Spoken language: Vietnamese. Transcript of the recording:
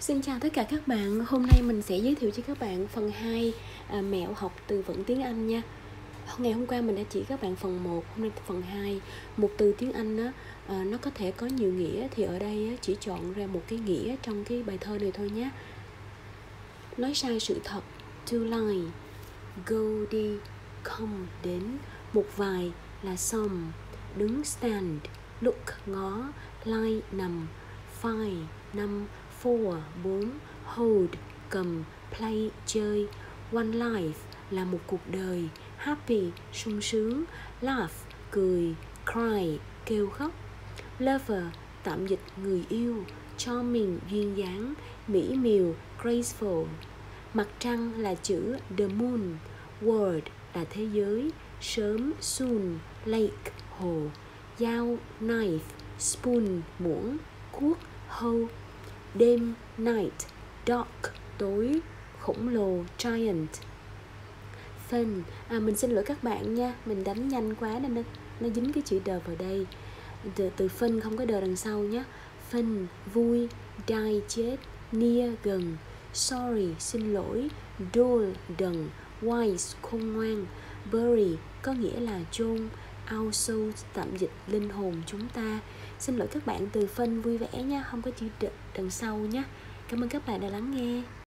Xin chào tất cả các bạn, hôm nay mình sẽ giới thiệu cho các bạn phần 2 à, mẹo học từ vựng tiếng Anh nha. Ngày hôm qua mình đã chỉ các bạn phần 1, hôm nay phần 2 Một từ tiếng Anh đó, à, nó có thể có nhiều nghĩa thì ở đây chỉ chọn ra một cái nghĩa trong cái bài thơ này thôi nhé. Nói sai sự thật, to lie Go đi, come đến. Một vài là some Đứng stand, look ngó Lie nằm, five năm four, bốn, hold, cầm, play, chơi. One life là một cuộc đời. Happy, sung sướng. Laugh, cười, cry, kêu khóc. Lover, tạm dịch người yêu. Charming, duyên dáng. Mỹ miều, graceful. Mặt trăng là chữ the moon. World là thế giới. Sớm, soon, lake, hồ. Dao, knife, spoon, muỗng, cuốc, hoe đêm night dark tối khổng lồ giant. Fun à mình xin lỗi các bạn nha mình đánh nhanh quá nên nó, nó dính cái chữ đờ vào đây. Từ, từ fun không có đờ đằng sau nhé phân vui die chết near gần. Sorry xin lỗi. Dull đần. Wise khôn ngoan. Bury có nghĩa là chôn our sâu tạm dịch linh hồn chúng ta. Xin lỗi các bạn từ phân vui vẻ nha, không có chữ đ đằng sau nhé cảm ơn các bạn đã lắng nghe.